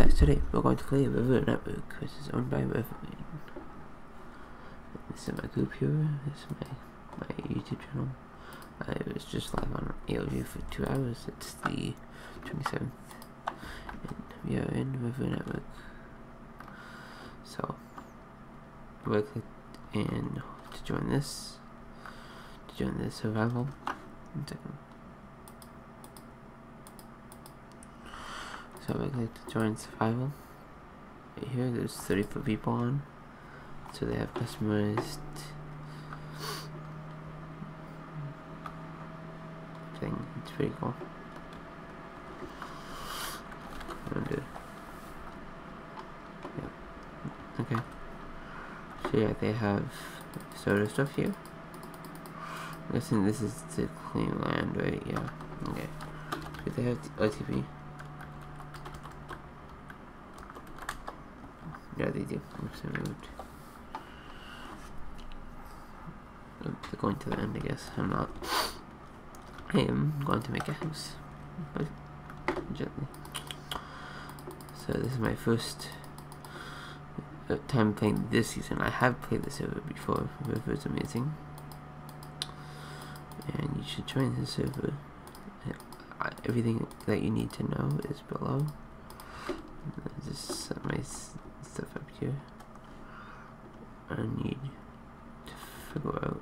guys, today we're going to play River Network, which is owned by Riverrain. This is my group here, this is my, my YouTube channel. I was just live on AOG for two hours, it's the 27th, and we are in River Network. So, right click and to join this, to join this survival, one second. So I click to join survival. Right here, there's 34 people on. So they have customized thing. It's pretty cool. Under. Yeah. Okay. So yeah, they have soda stuff here. I'm guessing this is to clean land, right? Yeah. Okay. So they have OTP. Oh, Yeah, they do. Oops, I moved. Oh, they're going to the end, I guess. I'm not. I am going to make a house. Gently. So this is my first uh, time playing this season. I have played this server before. River is amazing. And you should join this server. Everything that you need to know is below. This is my here. I need to figure out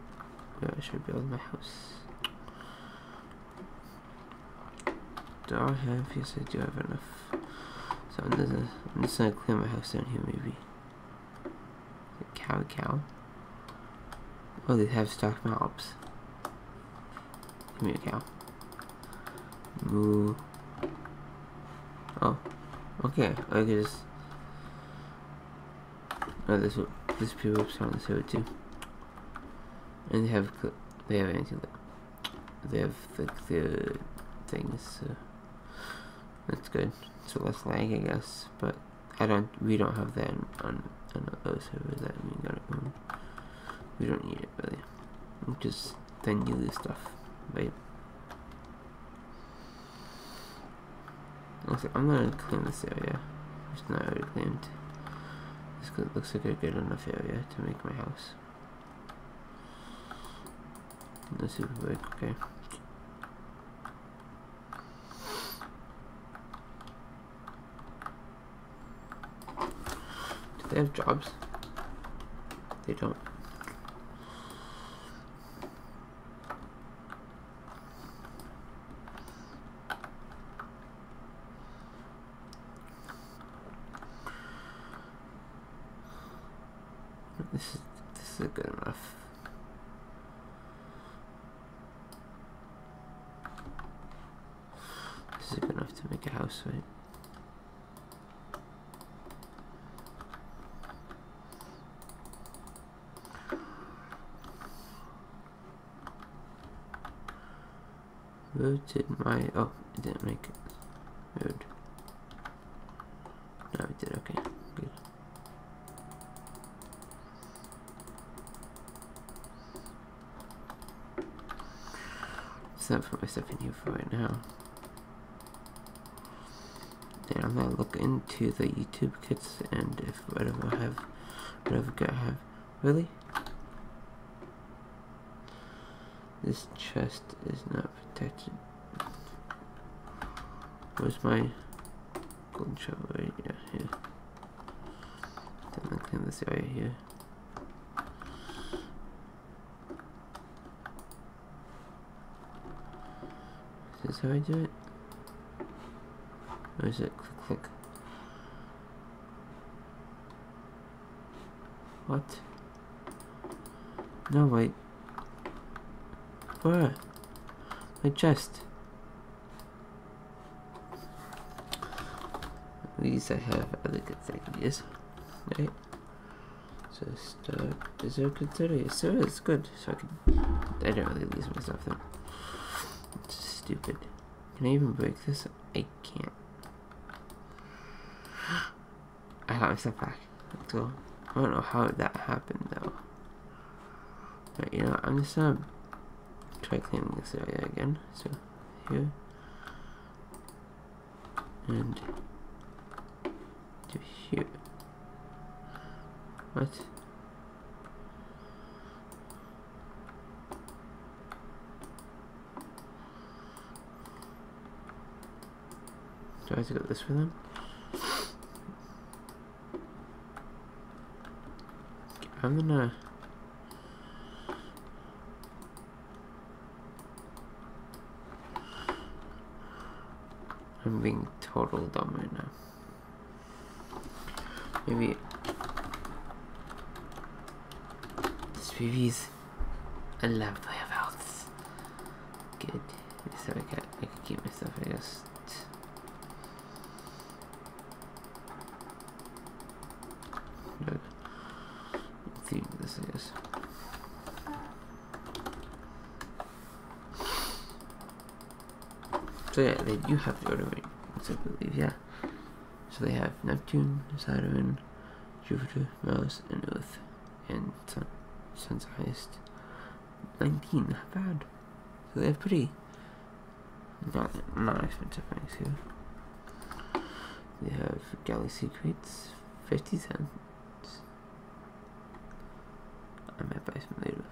where I should build my house. Do I have? Yes, I do have enough. So I'm just, gonna, I'm just gonna clear my house down here, maybe. Cow, cow. Oh, they have stock mobs. Give me a cow. Moo. Oh, okay. I can just Oh, this this people on the server too, and they have they have anything they have the things. So that's good. So less lag, I guess. But I don't. We don't have that on on those servers that we got We don't need it really. Just then you lose stuff, right? Like I'm gonna claim this area. It's not already claimed. This looks like a good enough area to make my house. Not super big, okay. Do they have jobs? They don't. This is this is good enough. This is good enough make a? Where my oh it didn't make it. Rude. No it did okay. Good. Just put myself in here for right now. I'm gonna look into the YouTube kits and if whatever I have, whatever I have. Really? This chest is not protected. Where's my golden shovel? Right, yeah, here. Then I clean this area here. Is this how I do it? Or is it click What? No, wait. Where? My chest. At least I have other good things, Right? So start. Is there good third? Yes, there is. Good. So I can. I don't really lose myself though. It's stupid. Can I even break this? I can't. I myself back. Let's go. I don't know how that happened though. But you know, I'm just gonna try cleaning this area again. So here and to here. What? Do I have to go this way then? I'm gonna... I'm being total dumb right now. Maybe... This baby's a love whereabouts. Good. So I can keep myself, I guess. Good. Let's see what this is. So yeah, they do have the order I believe, yeah. So they have Neptune, Saturn, Jupiter, Mars, and Earth, and Sun. Sun's highest. 19, not bad. So they have pretty not, not expensive rings here. They have Galaxy Crates, 50 cents. I might buy some later.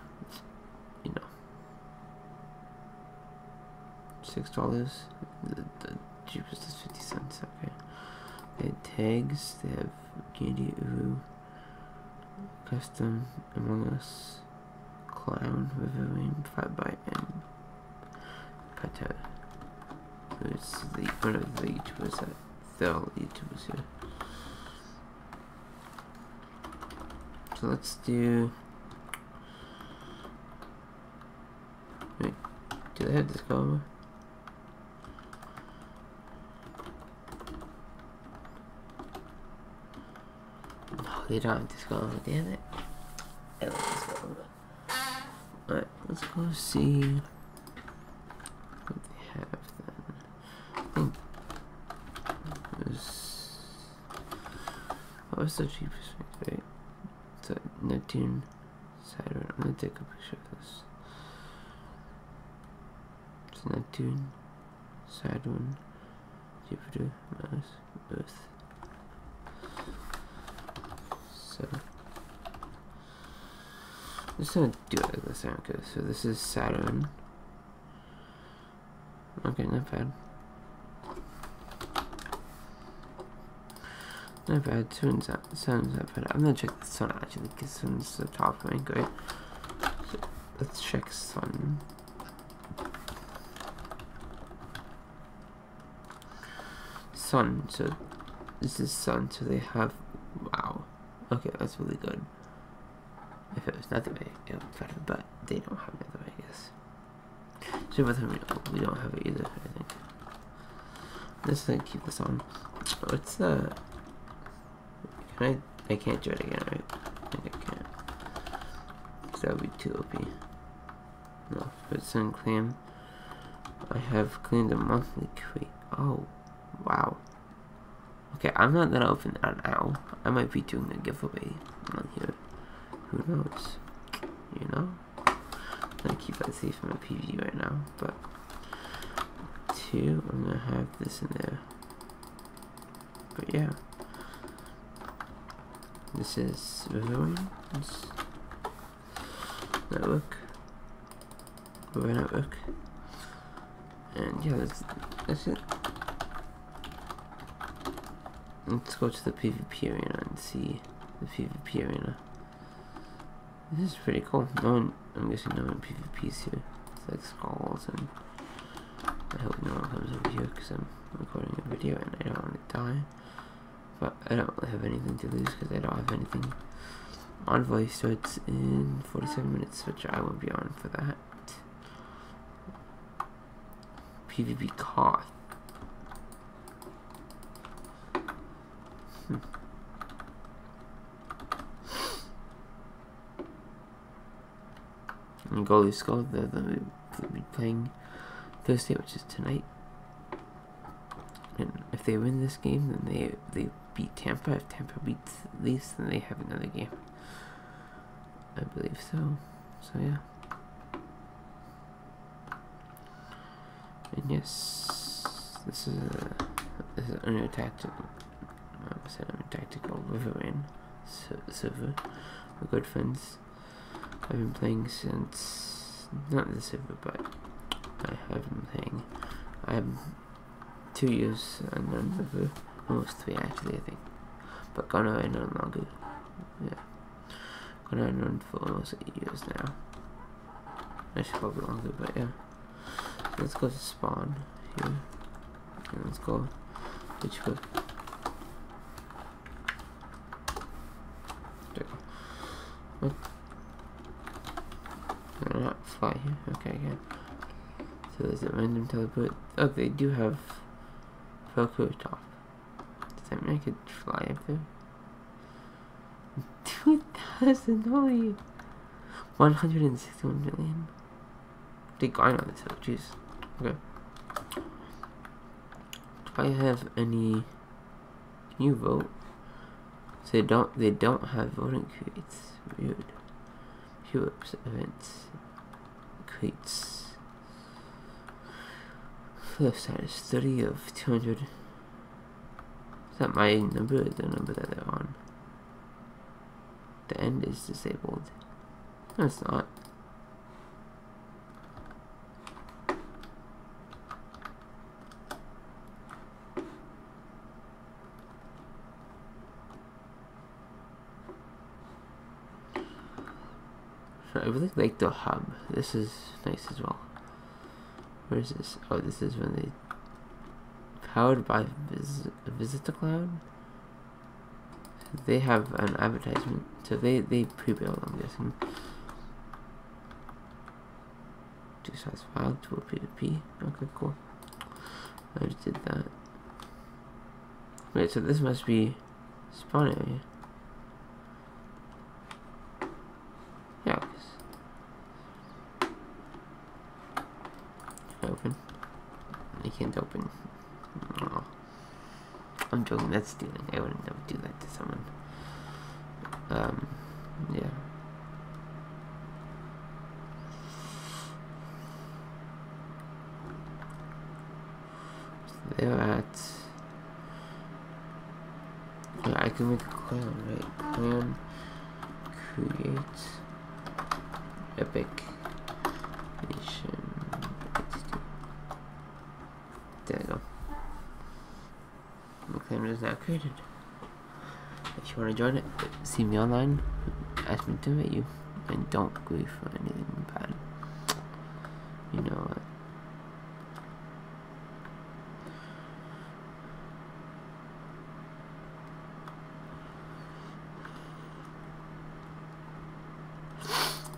You know. Six dollars. The, the cheapest is 50 cents, okay. They have tags, they have Candy Uru, Custom, Among Us, Clown, Riverrain, Fight by M, Pata. It's the one of the YouTubers that they're all YouTubers here. So let's do. Wait, do they have Discover? Don't have Discover, damn it. I like Discover. Alright, let's go see what they have then. Think this. What was the cheapest one, right? Neptune, Saturn. I'm gonna take a picture of this. It's Neptune, Saturn, Jupiter, Mars, Earth. So I'm just gonna do it like this. Okay, so this is Saturn. Okay, not bad. Not bad. Sun's not, sun's bad. I'm gonna check the sun actually, because sun's the top rank, right? So let's check sun. Sun. So this is sun. So they have. Okay, that's really good. If it was another way, it would be better, but they don't have another way, I guess. So with them, we don't have it either, I think. Let's keep this on. What's the... Can I... I can't do it again, right? I think I can't. Because that would be too OP. No, but sun claim. I have cleaned a monthly crate. Oh, wow. Okay, I'm not gonna open that now. I might be doing a giveaway on here. Who knows? You know? I'm gonna keep that safe in my PV right now, but two, I'm gonna have this in there. But yeah. This is Resilience Network. Network. And yeah, that's, that's it. Let's go to the PvP arena and see the PvP arena. This is pretty cool. No one, I'm guessing no one PvPs here. It's like skulls and I hope no one comes over here because I'm recording a video and I don't want to die. But I don't have anything to lose because I don't have anything on voice starts in 47 minutes, which I won't be on for that. PvP cost. Hmm. And Goalie Skull, they're, they'll be playing Thursday, which is tonight. And if they win this game, then they they beat Tampa. If Tampa beats Leafs, then they have another game. I believe so. So yeah. And yes, this is a this is under attack. I under Tactical Riverman server. We're good friends. I've been playing since not the server, but I have been playing. I have two years unknown river, almost three actually, I think. But gonna unknown longer. Yeah, gonna unknown for almost eight years now. Actually, probably longer, but yeah. So let's go to spawn here, and let's go. Which book? Not fly here? Okay, again. So there's a random teleport. Oh, they do have Velcro top. Does that mean I could fly up there? 2,000, holy! 161 million? They grind on this, oh jeez. Okay. Do I have any... Can you vote? So they don't, they don't have voting crates. Weird. Heroes events. Crates. Left side is 30 of 200. Is that my number or the number that they're on? The end is disabled. No, it's not. I really like the hub. This is nice as well. Where is this? Oh, this is when they powered by Vis Visit the Cloud. They have an advertisement. So they they pre-build. I'm guessing. Two size file to a PvP. Okay, cool. I just did that. Wait, so this must be spawn area. Yeah. Open. I can't open. Oh. I'm joking, that's stealing. I would never do that to someone. Um, yeah. They're at... Yeah, I can make a clan, right? Clan, create, epic, nation, there you go. My clan is now created. You want to join it, see me online, ask me to meet you, and don't grief for anything bad. You know what?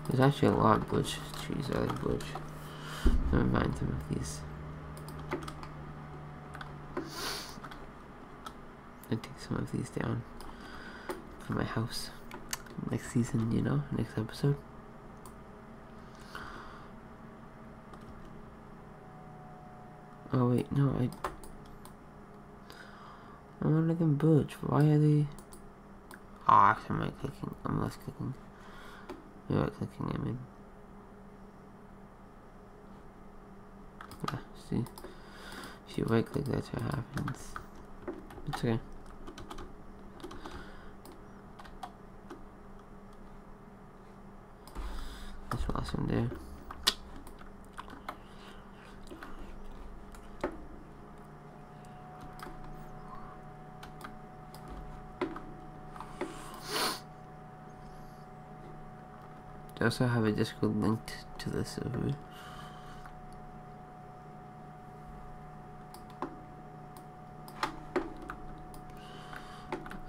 There's actually a lot of bush trees. I like bush. Never mind some of these. I take some of these down my house next season, you know, next episode. Oh wait, no, I I wanted them birch. Why are they Ah, oh, I'm clicking. I'm left clicking. You're right clicking, I mean. Yeah, see? If you right click that's what happens. It's okay. There. I also have a Discord linked to the server.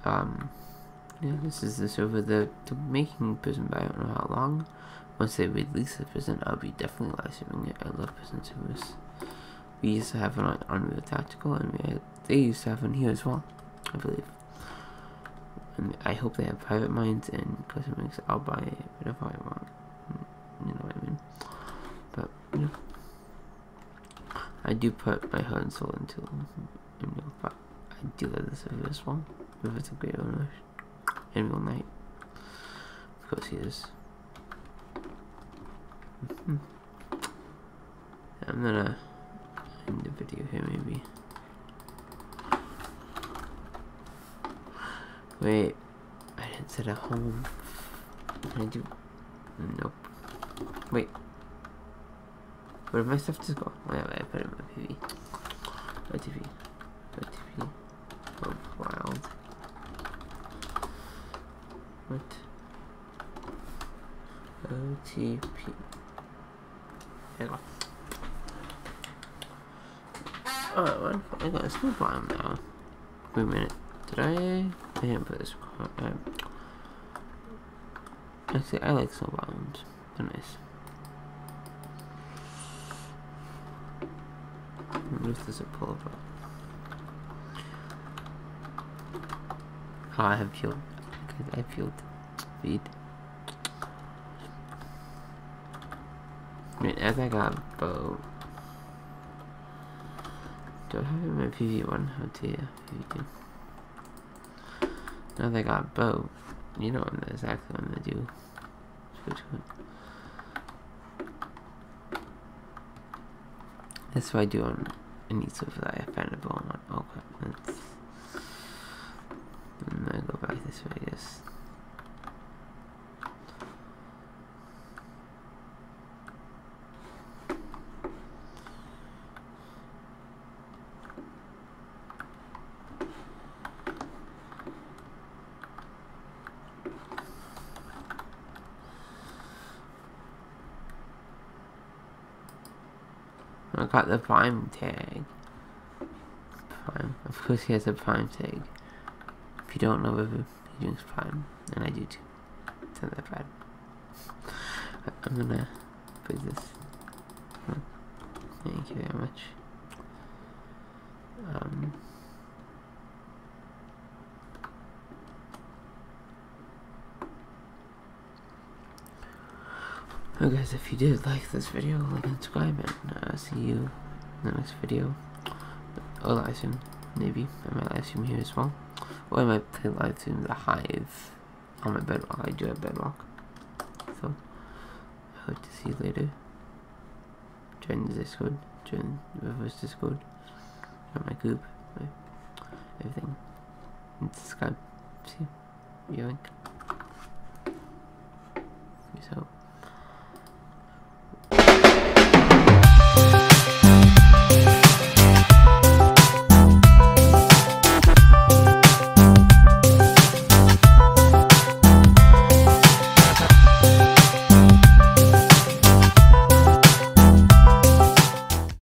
Um, yeah, this is the server that they're making prison, by I don't know how long. Once they release the prison, I'll be definitely live streaming it. I love prison service. We used to have it on Unreal Tactical, and had, they used to have one here as well, I believe. And I hope they have private mines and custom makes I'll buy it whatever I want. Mm, you know what I mean? But you know, I do put my heart and soul into you know, but I do love this server as well. If it's a great owner, Emerald night. Of course he is. Mm -hmm. I'm gonna end the video here maybe. Wait, I didn't set a home. I do? Nope. Wait. Where did my stuff just go? Wait, wait, I put it in my PV. My TV. My TV. Oh, wild. What? OTP. Alright, well, I got a small bomb now. Wait a minute. Did I? I didn't put this. Um, actually, I like snow bombs. They're nice. What does it pull up? Oh, I have fuel. I have fuel. Feed. Wait, as I got bow. Do I have my PV1? How to yeah, PV2. Now they got bow. You know exactly what I'm gonna do. Switch one. That's what I do on any of that I find a bow on. Okay, let's. I'm gonna go back this way, I guess. I got the prime tag. Prime. Of course he has a prime tag. If you don't know whether he drinks prime, and I do too. It's not that bad. I'm gonna put this. Thank you very much. Um, well guys, if you did like this video, like and subscribe, and uh, see you in the next video. Or live stream, maybe. I might live stream here as well. Or I might play live stream The Hive on my bedrock. I do have bedrock. So, I hope to see you later. Join the Discord. Join the reverse Discord. Join my group. My everything. And subscribe. See you. Viewing. Peace out.